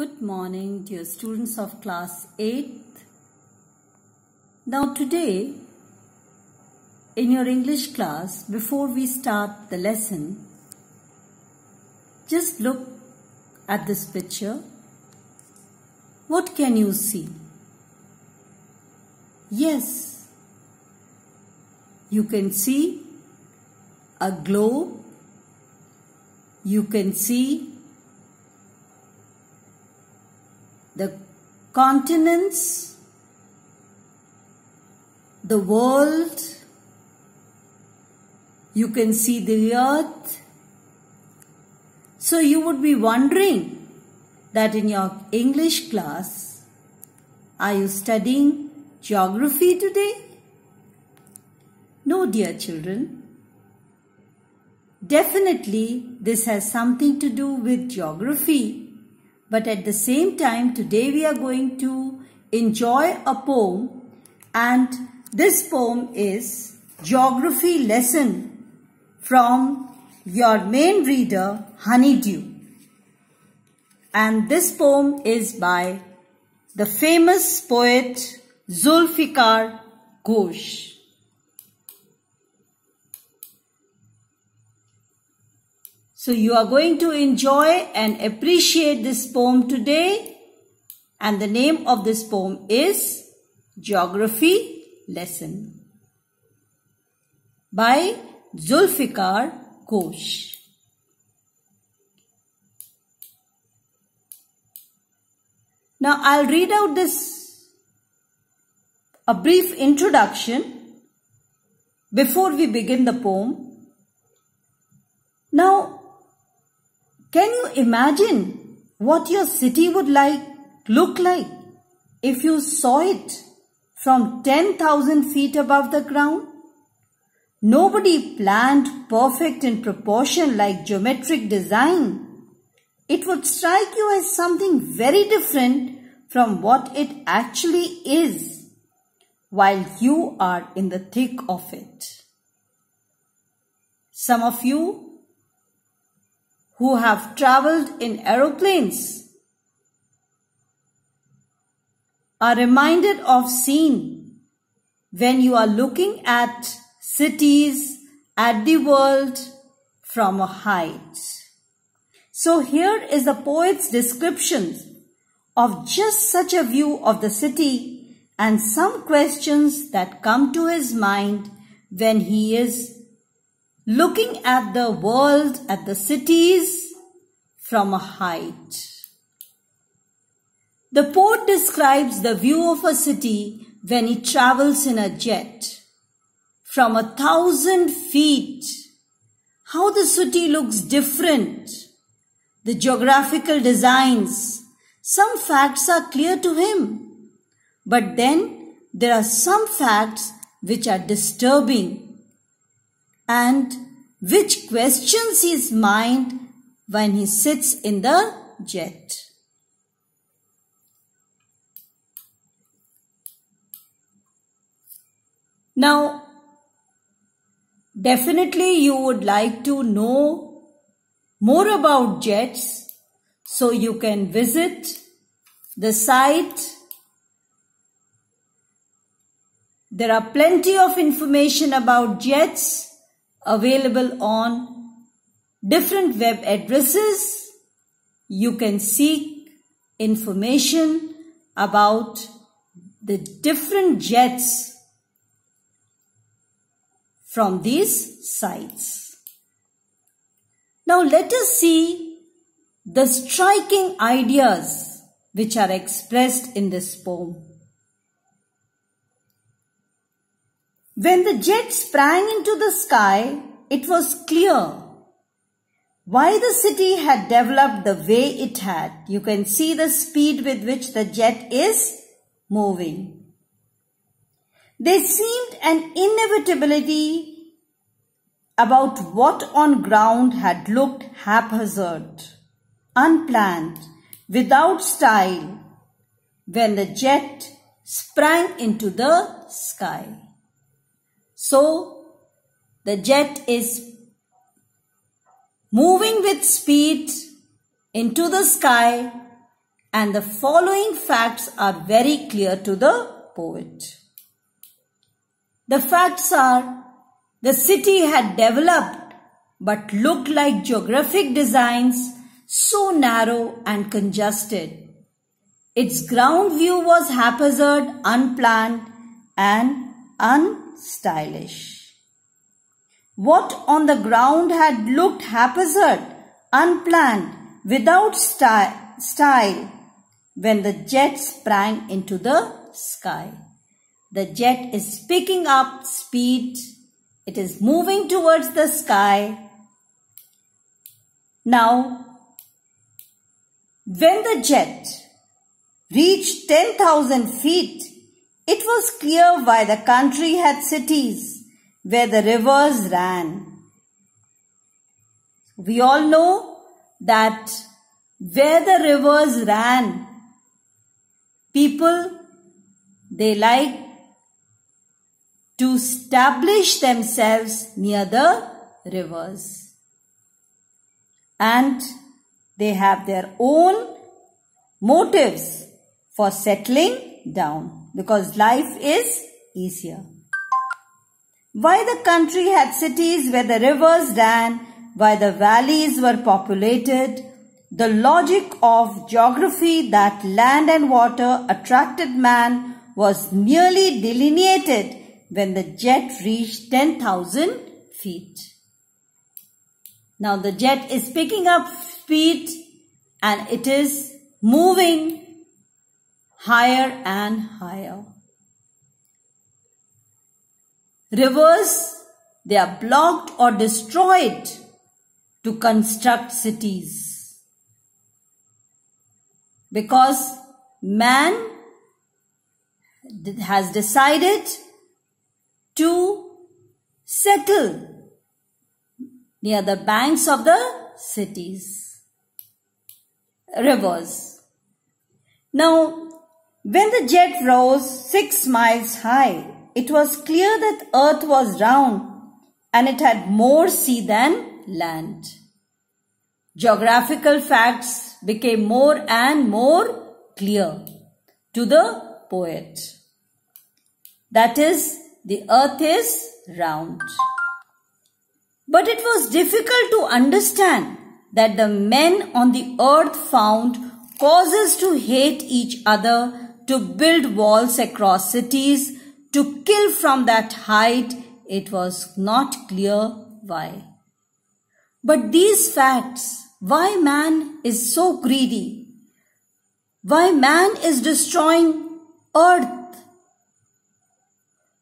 Good morning, dear students of class 8th. Now, today, in your English class, before we start the lesson, just look at this picture. What can you see? Yes, you can see a globe. You can see continents, the world, you can see the earth. So you would be wondering that in your English class, are you studying geography today? No, dear children. Definitely, this has something to do with geography but at the same time, today we are going to enjoy a poem and this poem is Geography Lesson from your main reader, Honeydew. And this poem is by the famous poet Zulfikar Ghosh. So you are going to enjoy and appreciate this poem today. And the name of this poem is Geography Lesson by Zulfikar Ghosh. Now I'll read out this a brief introduction before we begin the poem. Now can you imagine what your city would like look like if you saw it from 10,000 feet above the ground? Nobody planned perfect in proportion like geometric design. It would strike you as something very different from what it actually is while you are in the thick of it. Some of you who have traveled in aeroplanes are reminded of scene when you are looking at cities at the world from a height. So here is the poet's description of just such a view of the city and some questions that come to his mind when he is looking at the world, at the cities from a height. The poet describes the view of a city when he travels in a jet. From a thousand feet, how the city looks different. The geographical designs, some facts are clear to him. But then there are some facts which are disturbing and which questions his mind when he sits in the jet. Now, definitely you would like to know more about jets, so you can visit the site. There are plenty of information about jets available on different web addresses. You can seek information about the different jets from these sites. Now let us see the striking ideas which are expressed in this poem. When the jet sprang into the sky, it was clear why the city had developed the way it had. You can see the speed with which the jet is moving. There seemed an inevitability about what on ground had looked haphazard, unplanned, without style, when the jet sprang into the sky. So the jet is moving with speed into the sky and the following facts are very clear to the poet. The facts are the city had developed but looked like geographic designs so narrow and congested. Its ground view was haphazard, unplanned and unstylish. What on the ground had looked haphazard, unplanned, without style, when the jet sprang into the sky. The jet is picking up speed. It is moving towards the sky. Now, when the jet reached 10,000 feet, it was clear why the country had cities where the rivers ran. We all know that where the rivers ran, people, they like to establish themselves near the rivers. And they have their own motives for settling down because life is easier. Why the country had cities where the rivers ran, why the valleys were populated, the logic of geography that land and water attracted man was nearly delineated when the jet reached 10,000 feet. Now the jet is picking up speed and it is moving higher and higher. Rivers, they are blocked or destroyed to construct cities because man has decided to settle near the banks of the cities, rivers. Now, when the jet rose six miles high, it was clear that earth was round and it had more sea than land. Geographical facts became more and more clear to the poet. That is, the earth is round. But it was difficult to understand that the men on the earth found causes to hate each other, to build walls across cities, to kill from that height. It was not clear why. But these facts why man is so greedy? Why man is destroying earth?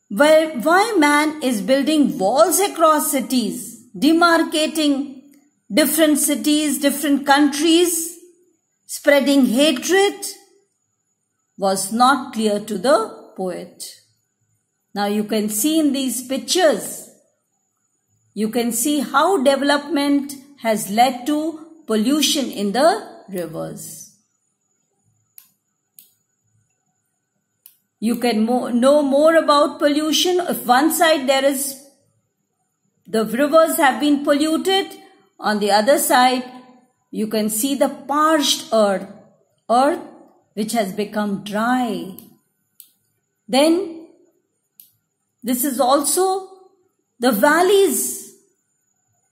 Why, why man is building walls across cities, demarcating different cities, different countries, spreading hatred was not clear to the poet. Now you can see in these pictures, you can see how development has led to pollution in the rivers. You can mo know more about pollution. If one side there is, the rivers have been polluted. On the other side, you can see the parched earth, earth which has become dry. Then, this is also the valleys.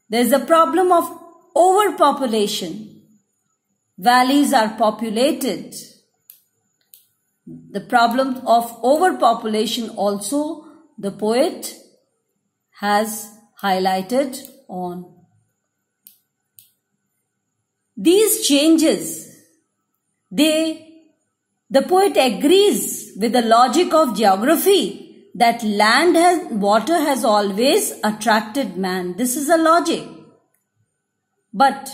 There's a problem of Overpopulation. Valleys are populated. The problem of overpopulation also the poet has highlighted on. These changes, they, the poet agrees with the logic of geography that land has, water has always attracted man. This is a logic. But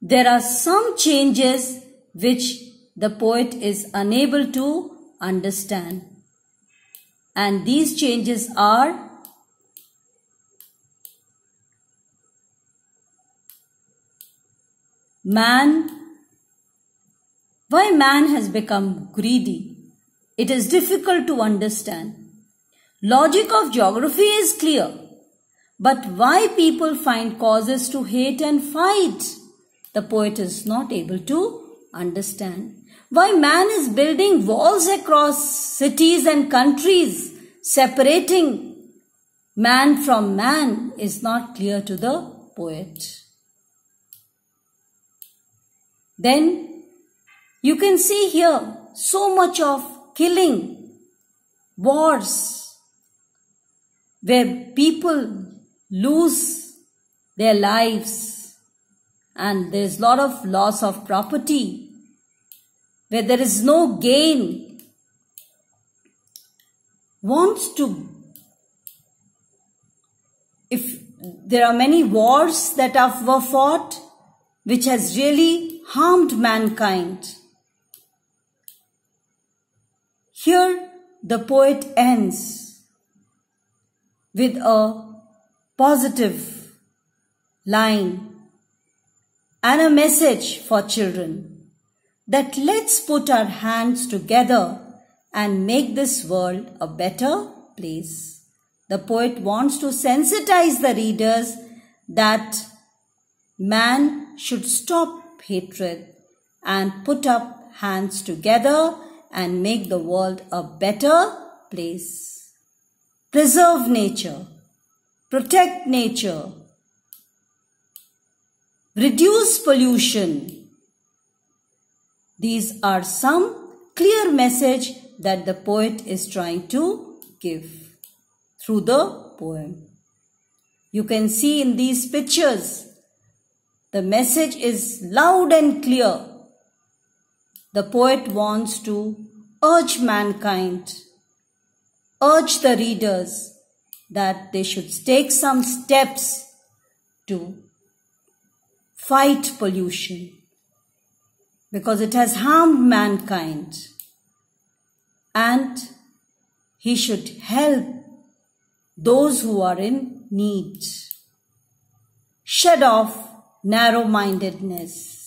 there are some changes which the poet is unable to understand. And these changes are man, why man has become greedy. It is difficult to understand. Logic of geography is clear. But why people find causes to hate and fight, the poet is not able to understand why man is building walls across cities and countries, separating man from man is not clear to the poet. Then you can see here so much of killing, wars, where people lose their lives and there's a lot of loss of property where there is no gain, wants to, if there are many wars that have, were fought, which has really harmed mankind. Here the poet ends with a positive line and a message for children that let's put our hands together and make this world a better place. The poet wants to sensitize the readers that man should stop hatred and put up hands together and make the world a better place. Preserve nature, protect nature, reduce pollution, these are some clear message that the poet is trying to give through the poem. You can see in these pictures, the message is loud and clear. The poet wants to urge mankind, urge the readers that they should take some steps to fight pollution because it has harmed mankind. And he should help those who are in need. Shed off narrow mindedness.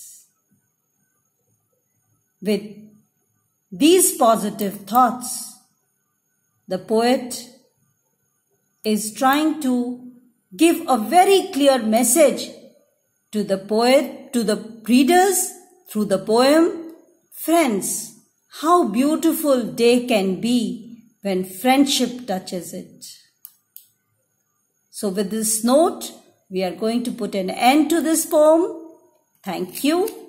With these positive thoughts, the poet is trying to give a very clear message to the poet, to the readers through the poem, Friends, how beautiful day can be when friendship touches it. So with this note, we are going to put an end to this poem. Thank you.